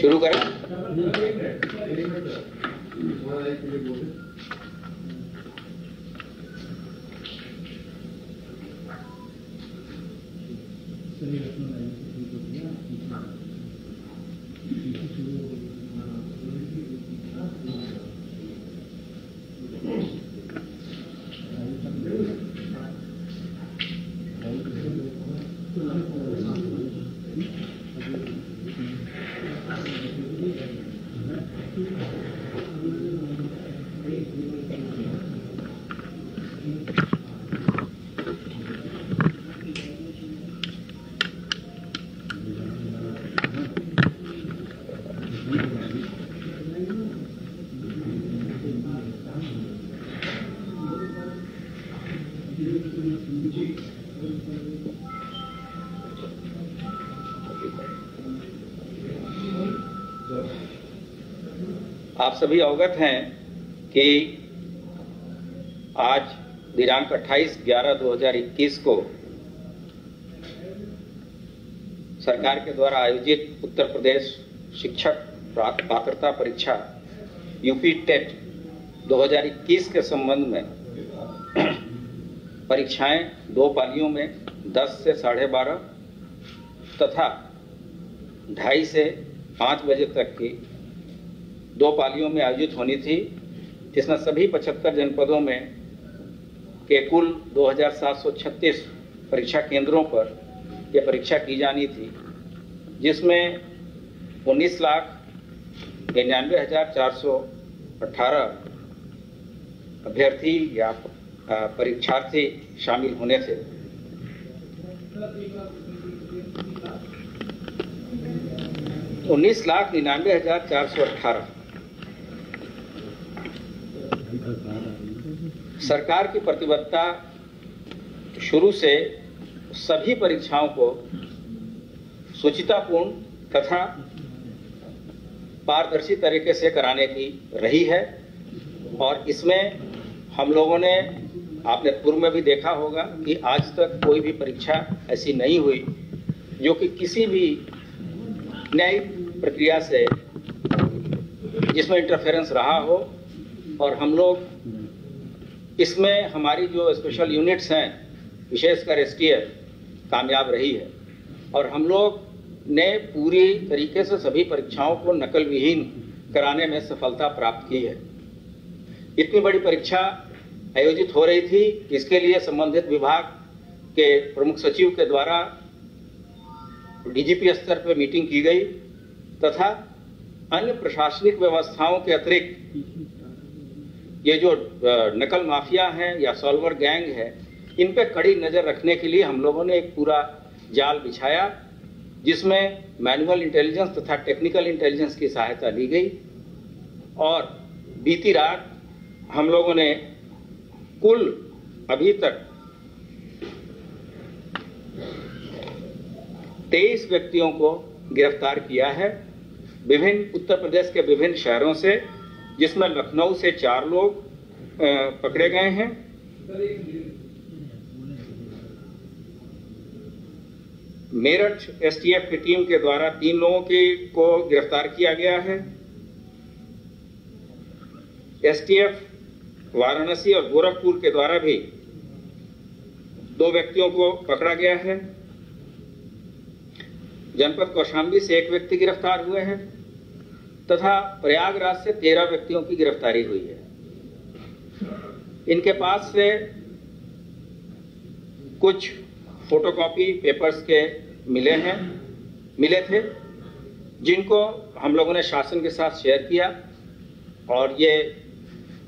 शुरू करें। आप सभी अवगत हैं कि आज दिनांक 28 ग्यारह 2021 को सरकार के द्वारा आयोजित उत्तर प्रदेश शिक्षक पात्रता परीक्षा, यूपी टेट 2021 के संबंध में परीक्षाएँ दो पालियों में 10 से साढ़े बारह तथा ढाई से पाँच बजे तक की दो पालियों में आयोजित होनी थी, जिसमें सभी 75 जनपदों में के कुल 2736 परीक्षा केंद्रों पर यह परीक्षा की जानी थी, जिसमें 19 लाख निन्यानवे हज़ार चार सौ अभ्यर्थी या परीक्षार्थी शामिल होने थे। उन्नीस लाख निन्यानवे हज़ार चार सौ अठारह सरकार की प्रतिबद्धता शुरू से सभी परीक्षाओं को सुचितापूर्ण तथा पारदर्शी तरीके से कराने की रही है और इसमें हम लोगों ने, आपने पूर्व में भी देखा होगा कि आज तक कोई भी परीक्षा ऐसी नहीं हुई जो कि किसी भी न्यायिक प्रक्रिया से जिसमें इंटरफेरेंस रहा हो और हम लोग इसमें हमारी जो स्पेशल यूनिट्स हैं, विशेषकर एस कामयाब रही है। और हम लोग ने पूरी तरीके से सभी परीक्षाओं को नकल विहीन कराने में सफलता प्राप्त की है। इतनी बड़ी परीक्षा आयोजित हो रही थी, इसके लिए संबंधित विभाग के प्रमुख सचिव के द्वारा डीजीपी स्तर पर मीटिंग की गई, तथा अन्य प्रशासनिक व्यवस्थाओं के अतिरिक्त ये जो नकल माफिया है या सॉल्वर गैंग है, इन पे कड़ी नज़र रखने के लिए हम लोगों ने एक पूरा जाल बिछाया, जिसमें मैनुअल इंटेलिजेंस तथा टेक्निकल इंटेलिजेंस की सहायता ली गई। और बीती रात हम लोगों ने कुल अभी तक तेईस व्यक्तियों को गिरफ़्तार किया है, विभिन्न उत्तर प्रदेश के विभिन्न शहरों से। जिसमें लखनऊ से चार लोग पकड़े गए हैं। मेरठ एसटीएफ की टीम के द्वारा तीन लोगों की, को गिरफ़्तार किया गया है। एसटीएफ वाराणसी और गोरखपुर के द्वारा भी दो व्यक्तियों को पकड़ा गया है। जनपद कौशाम्बी से एक व्यक्ति गिरफ़्तार हुए हैं। तथा प्रयागराज से तेरह व्यक्तियों की गिरफ्तारी हुई है। इनके पास से कुछ फोटोकॉपी पेपर्स के मिले हैं, मिले थे, जिनको हम लोगों ने शासन के साथ शेयर किया और ये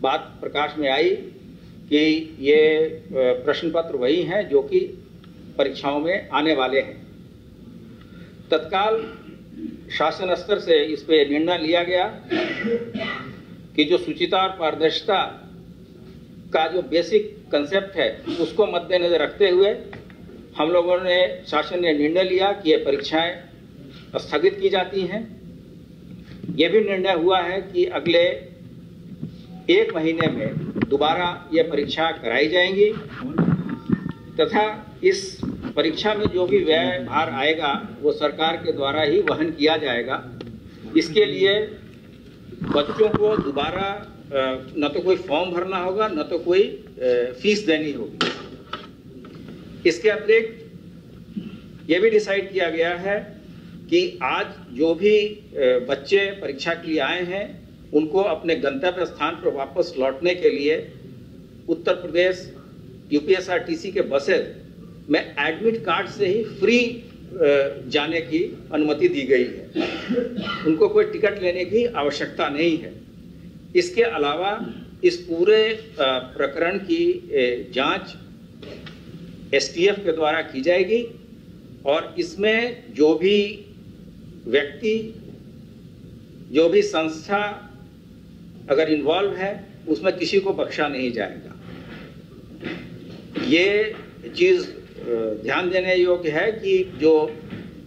बात प्रकाश में आई कि ये प्रश्न पत्र वही हैं जो कि परीक्षाओं में आने वाले हैं। तत्काल शासन स्तर से इस पे निर्णय लिया गया कि जो सुचिता और पारदर्शिता का जो बेसिक कंसेप्ट है, उसको मद्देनजर रखते हुए हम लोगों ने, शासन ने निर्णय लिया कि ये परीक्षाएँ स्थगित की जाती हैं। ये भी निर्णय हुआ है कि अगले एक महीने में दोबारा ये परीक्षा कराई जाएँगी। तथा इस परीक्षा में जो भी व्यय भार आएगा, वो सरकार के द्वारा ही वहन किया जाएगा। इसके लिए बच्चों को दोबारा न तो कोई फॉर्म भरना होगा, न तो कोई फ़ीस देनी होगी। इसके अतिरिक्त ये भी डिसाइड किया गया है कि आज जो भी बच्चे परीक्षा के लिए आए हैं, उनको अपने गंतव्य स्थान पर वापस लौटने के लिए उत्तर प्रदेश, यूपीएसआरटीसी के बसेस में एडमिट कार्ड से ही फ्री जाने की अनुमति दी गई है। उनको कोई टिकट लेने की आवश्यकता नहीं है। इसके अलावा इस पूरे प्रकरण की जाँच एसटीएफ के द्वारा की जाएगी और इसमें जो भी व्यक्ति, जो भी संस्था अगर इन्वॉल्व है, उसमें किसी को बख्शा नहीं जाएगा। ये चीज़ ध्यान देने योग्य है कि जो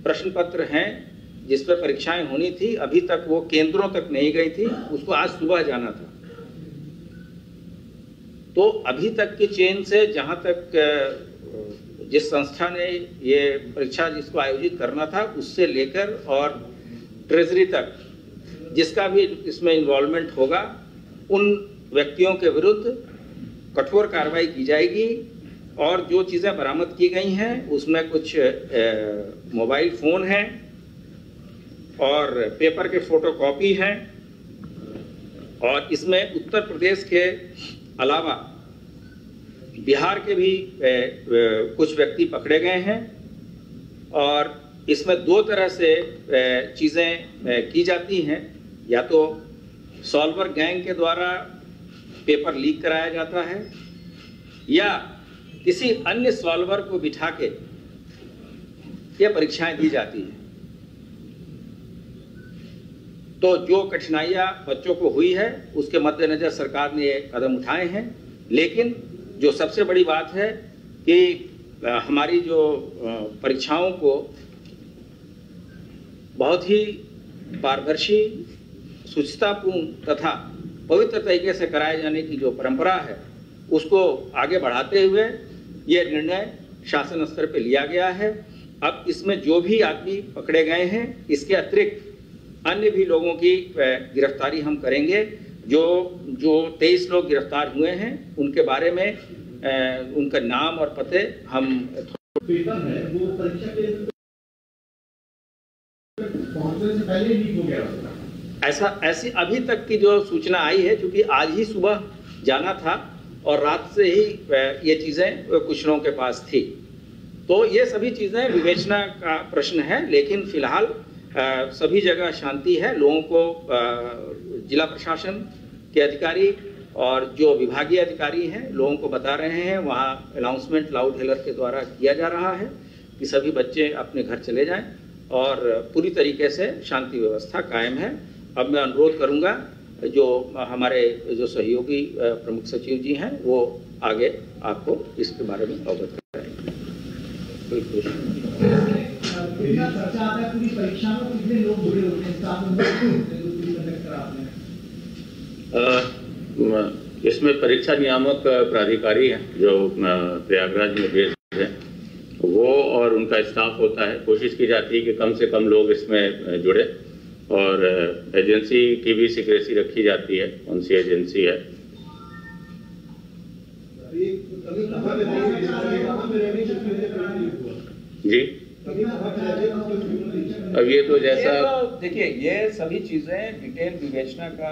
प्रश्न पत्र हैं, जिस पर परीक्षाएँ होनी थी, अभी तक वो केंद्रों तक नहीं गई थी, उसको आज सुबह जाना था। तो अभी तक की चेन से जहाँ तक जिस संस्था ने ये परीक्षा जिसको आयोजित करना था, उससे लेकर और ट्रेजरी तक, जिसका भी इसमें इन्वॉल्वमेंट होगा, उन व्यक्तियों के विरुद्ध कठोर कार्रवाई की जाएगी। और जो चीज़ें बरामद की गई हैं उसमें कुछ मोबाइल फ़ोन हैं और पेपर के फ़ोटो फोटोकॉपी हैं और इसमें उत्तर प्रदेश के अलावा बिहार के भी ए, ए, कुछ व्यक्ति पकड़े गए हैं और इसमें दो तरह से चीज़ें की जाती हैं। या तो सॉल्वर गैंग के द्वारा पेपर लीक कराया जाता है या किसी अन्य सॉल्वर को बिठा के ये परीक्षाएँ दी जाती हैं। तो जो कठिनाइयाँ बच्चों को हुई है, उसके मद्देनजर सरकार ने ये कदम उठाए हैं। लेकिन जो सबसे बड़ी बात है कि हमारी जो परीक्षाओं को बहुत ही पारदर्शी, सुचितापूर्ण तथा पवित्र तरीके से कराए जाने की जो परंपरा है, उसको आगे बढ़ाते हुए ये निर्णय शासन स्तर पर लिया गया है। अब इसमें जो भी आदमी पकड़े गए हैं, इसके अतिरिक्त अन्य भी लोगों की गिरफ्तारी हम करेंगे। जो जो तेईस लोग गिरफ़्तार हुए हैं, उनके बारे में उनका नाम और पते हम है वो परीक्षा पहले हो गया ऐसा, ऐसी अभी तक की जो सूचना आई है क्योंकि आज ही सुबह जाना था और रात से ही ये चीज़ें कुछ लोगों के पास थी। तो ये सभी चीज़ें विवेचना का प्रश्न है, लेकिन फ़िलहाल सभी जगह शांति है। लोगों को जिला प्रशासन के अधिकारी और जो विभागीय अधिकारी हैं, लोगों को बता रहे हैं। वहाँ अनाउंसमेंट लाउड हेलर के द्वारा किया जा रहा है कि सभी बच्चे अपने घर चले जाएँ और पूरी तरीके से शांति व्यवस्था कायम है। अब मैं अनुरोध करूँगा जो हमारे जो सहयोगी प्रमुख सचिव जी हैं वो आगे आपको इसके बारे में अवगत कराएँगे। इसमें परीक्षा नियामक प्राधिकारी हैं जो प्रयागराज में बेस्ड है। वो और उनका स्टाफ होता है। कोशिश की जाती है कि कम से कम लोग इसमें जुड़े। और एजेंसी की भी सिक्रेसी रखी जाती है कौन सी एजेंसी है? जी। अब ये तो जैसा तो देखिए ये सभी चीज़ें डिटेल विवेचना का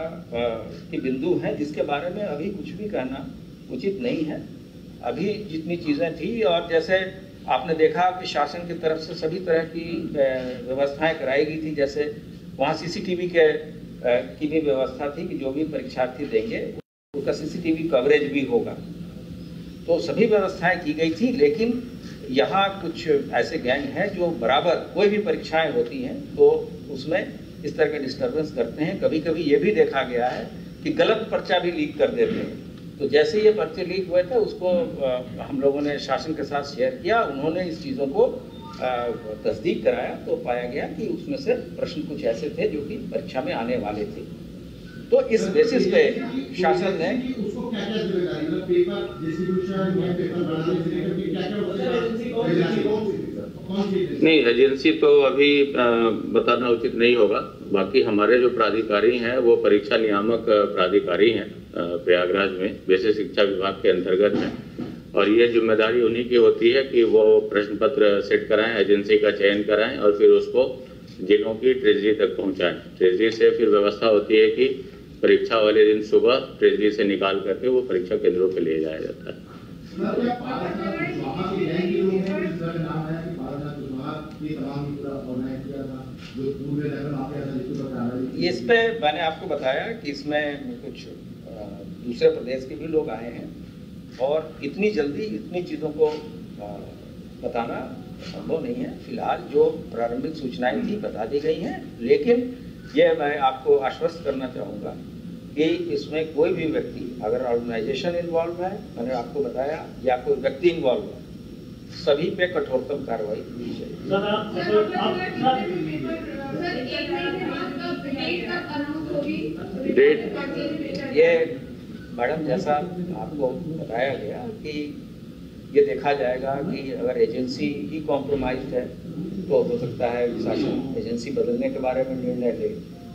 की बिंदु है जिसके बारे में अभी कुछ भी कहना उचित नहीं है। अभी जितनी चीज़ें थी और जैसे आपने देखा कि शासन की तरफ़ से सभी तरह की व्यवस्थाएँ कराई गई थी जैसे वहाँ सीसीटीवी के की भी व्यवस्था थी कि जो भी परीक्षार्थी देंगे उसका सीसीटीवी कवरेज भी होगा। तो सभी व्यवस्थाएँ की गई थी, लेकिन यहाँ कुछ ऐसे गैंग हैं जो बराबर कोई भी परीक्षाएँ होती हैं तो उसमें इस तरह के डिस्टर्बेंस करते हैं। कभी कभी ये भी देखा गया है कि गलत पर्चा भी लीक कर देते हैं। तो जैसे ये पर्चे लीक हुए थे, उसको हम लोगों ने शासन के साथ शेयर किया, उन्होंने इस चीज़ों को तस्दीक कराया तो पाया गया कि उसमें से प्रश्न कुछ ऐसे थे जो कि परीक्षा में आने वाले थे। तो इस बेसिस पे शासन ने नहीं एजेंसी तो अभी बताना उचित नहीं होगा। बाकी हमारे जो प्राधिकारी हैं, वो परीक्षा नियामक प्राधिकारी हैं प्रयागराज में वैसे शिक्षा विभाग के अंतर्गत हैं। और ये ज़िम्मेदारी उन्हीं की होती है कि वो प्रश्न पत्र सेट कराएँ, एजेंसी का चयन कराएँ और फिर उसको जिलों की ट्रेजरी तक पहुंचाएँ। ट्रेजरी से फिर व्यवस्था होती है कि परीक्षा वाले दिन सुबह ट्रेजरी से निकाल करके वो परीक्षा केंद्रों पर ले जाया जाता है। इस पे मैंने आपको बताया कि इसमें कुछ दूसरे प्रदेश के भी लोग आए हैं। और इतनी जल्दी इतनी चीज़ों को बताना संभव नहीं है। फ़िलहाल जो प्रारंभिक सूचनाएँ थी बता दी गई हैं लेकिन ये मैं आपको आश्वस्त करना चाहूँगा कि इसमें कोई भी व्यक्ति अगर ऑर्गेनाइजेशन इन्वॉल्व है मैंने आपको बताया या कोई व्यक्ति इन्वॉल्व है सभी पे कठोरतम कार्रवाई की जाएगी। सर आप सर आप एक महीने बाद कब डेट कब अनाउंस होगी। डेट? ये मैडम जैसा आपको बताया गया कि ये देखा जाएगा कि अगर एजेंसी ही कॉम्प्रोमाइज है तो हो सकता है शासन एजेंसी बदलने के बारे में निर्णय ले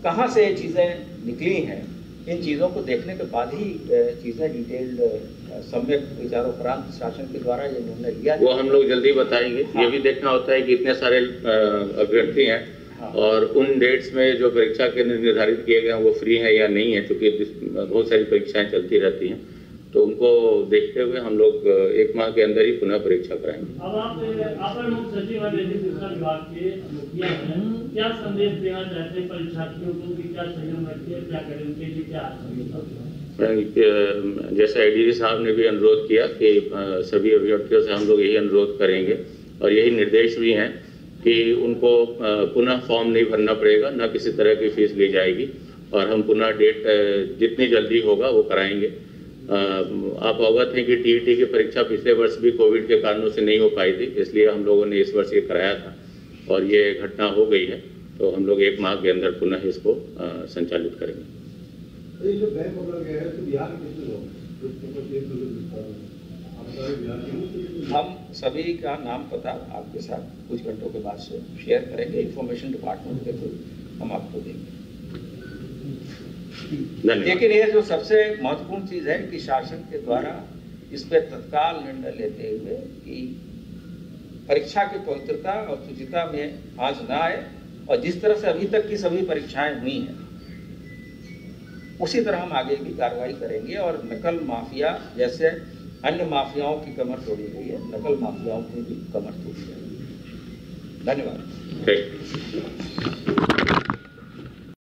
कहाँ से ये चीज़ें निकली हैं इन चीज़ों को देखने के बाद ही चीज़ें डिटेल्ड सम्यक विचारोपरांत शासन के द्वारा ये निर्णय लिया वो हम लोग जल्दी बताएँगे हाँ। ये भी देखना होता है कि इतने सारे अभ्यर्थी हाँ। और उन डेट्स में जो परीक्षा केंद्र निर्धारित किए गए हैं वो फ्री है या नहीं है क्योंकि बहुत सारी परीक्षाएँ चलती रहती हैं तो उनको देखते हुए हम लोग एक माह के अंदर ही पुनः परीक्षा कराएँगे। के को कि जैसा एडीजी साहब ने भी अनुरोध किया कि सभी अभ्यर्थियों से हम लोग यही अनुरोध करेंगे और यही निर्देश भी हैं कि उनको पुनः फॉर्म नहीं भरना पड़ेगा न किसी तरह की फ़ीस ली जाएगी और हम पुनः डेट जितनी जल्दी होगा वो कराएँगे। आप अवगत हैं कि टीईटी की परीक्षा पिछले वर्ष भी कोविड के कारणों से नहीं हो पाई थी इसलिए हम लोगों ने इस वर्ष ये कराया था और ये घटना हो गई है तो हम लोग एक माह के अंदर पुनः इसको संचालित करेंगे। है? तो हैं? हम सभी का नाम पता आपके साथ कुछ घंटों के बाद से शेयर करेंगे। इंफॉर्मेशन डिपार्टमेंट के थ्रू हम आपको देंगे। लेकिन ये जो सबसे महत्वपूर्ण चीज़ है कि शासन के द्वारा इस पर तत्काल निर्णय लेते हुए कि परीक्षा की पवित्रता और शुचिता में आज न आए और जिस तरह से अभी तक की सभी परीक्षाएँ हुई हैं उसी तरह हम आगे भी कार्रवाई करेंगे और नकल माफिया जैसे अन्य माफियाओं की कमर तोड़ी गई है, नकल माफियाओं की भी कमर तोड़ी है। धन्यवाद।